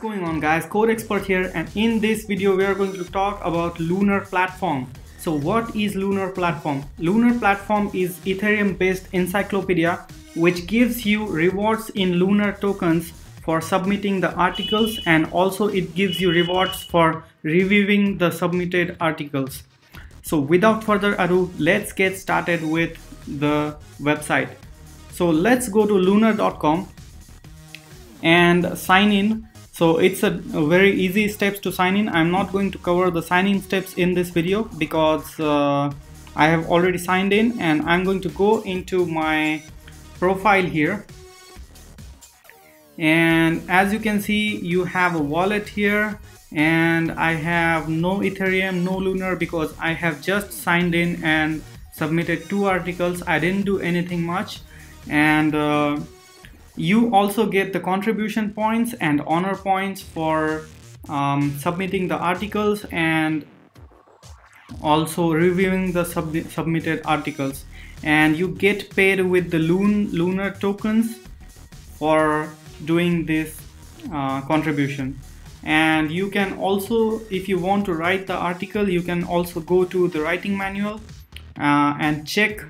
going on guys? CodeXpert here and in this video we are going to talk about Lunyr platform. So what is Lunyr platform? Lunyr platform is ethereum based encyclopedia which gives you rewards in Lunyr tokens for submitting the articles and also it gives you rewards for reviewing the submitted articles. So without further ado let's get started with the website. So let's go to lunyr.com and sign in so it's a, very easy steps to sign in. I'm not going to cover the signing steps in this video because uh, i have already signed in and i'm going to go into my profile here. And as you can see you have a wallet here and I have no Ethereum no Lunyr because I have just signed in and submitted two articles. I didn't do anything much. And uh, you also get the contribution points and honor points for um, submitting the articles and also reviewing the sub submitted articles. And you get paid with the Lun Lunyr tokens for doing this uh, contribution. And you can also if you want to write the article you can also go to the writing manual uh, and check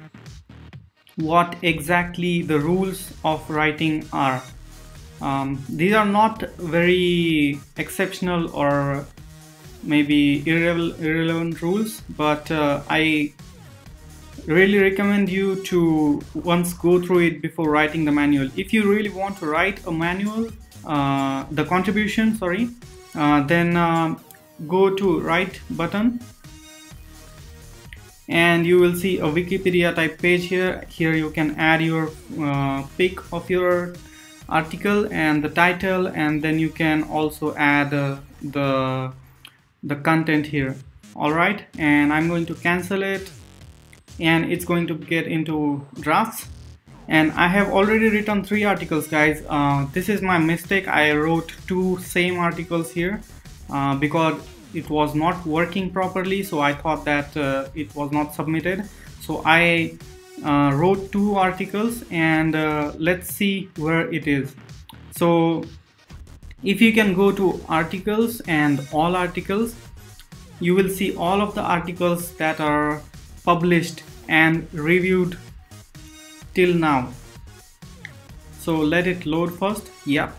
what exactly the rules of writing are. Um, these are not very exceptional or maybe irre irrelevant rules, but uh, I really recommend you to once go through it before writing the manual. If you really want to write a manual, uh, the contribution, sorry, uh, then uh, go to write button and you will see a Wikipedia type page here. Here you can add your uh, pick of your article and the title and then you can also add uh, the the content here. Alright and I'm going to cancel it and it's going to get into drafts. And I have already written three articles guys. Uh, this is my mistake. I wrote two same articles here uh, because it was not working properly so I thought that uh, it was not submitted. So I uh, wrote two articles and uh, let's see where it is. So if you can go to articles and all articles you will see all of the articles that are published and reviewed till now. So let it load first. Yeah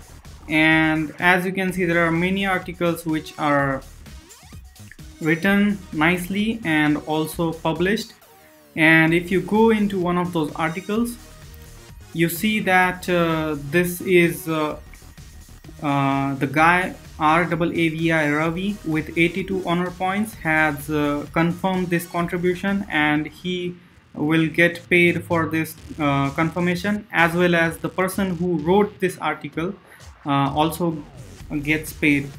and as you can see there are many articles which are written nicely and also published. And if you go into one of those articles you see that uh, this is uh, uh, the guy RAAVI Ravi with 82 honor points has uh, confirmed this contribution and he will get paid for this uh, confirmation as well as the person who wrote this article uh, also gets paid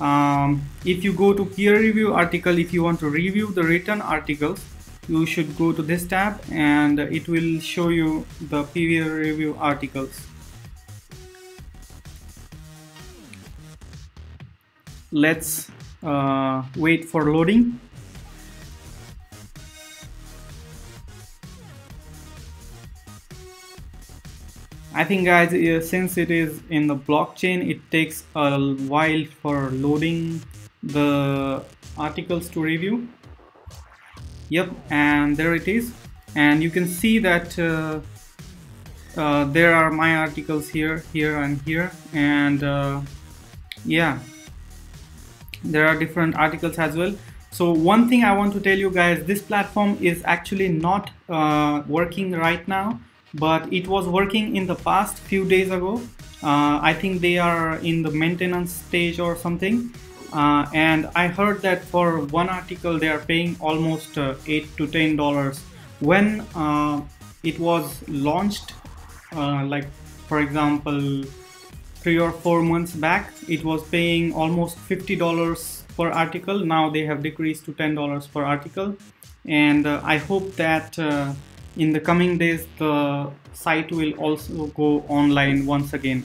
um, if you go to peer review article if you want to review the written articles you should go to this tab and it will show you the peer review articles. Let's uh, wait for loading I think guys uh, since it is in the blockchain it takes a while for loading the articles to review. Yep and there it is. And you can see that uh, uh, there are my articles here here and here. And uh, yeah there are different articles as well. So one thing I want to tell you guys this platform is actually not uh, working right now but it was working in the past few days ago. Uh, I think they are in the maintenance stage or something. Uh, and I heard that for one article they are paying almost uh, 8 to 10 dollars. When uh, it was launched uh, like for example three or four months back it was paying almost 50 dollars per article. Now they have decreased to 10 dollars per article. And uh, I hope that in the coming days the site will also go online once again.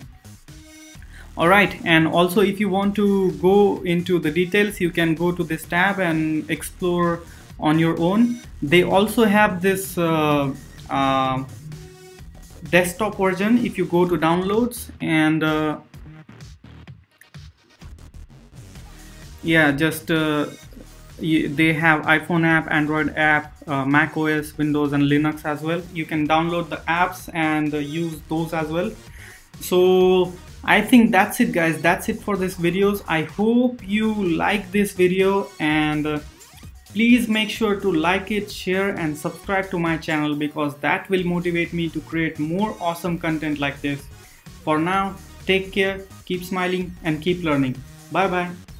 Alright and also if you want to go into the details you can go to this tab and explore on your own. They also have this uh, uh, desktop version if you go to downloads and uh, yeah just uh, they have iphone app android app uh, mac os windows and linux as well. You can download the apps and uh, use those as well. So i think that's it guys. That's it for this videos. I hope you like this video and uh, please make sure to like it share and subscribe to my channel because that will motivate me to create more awesome content like this. For now take care keep smiling and keep learning. Bye bye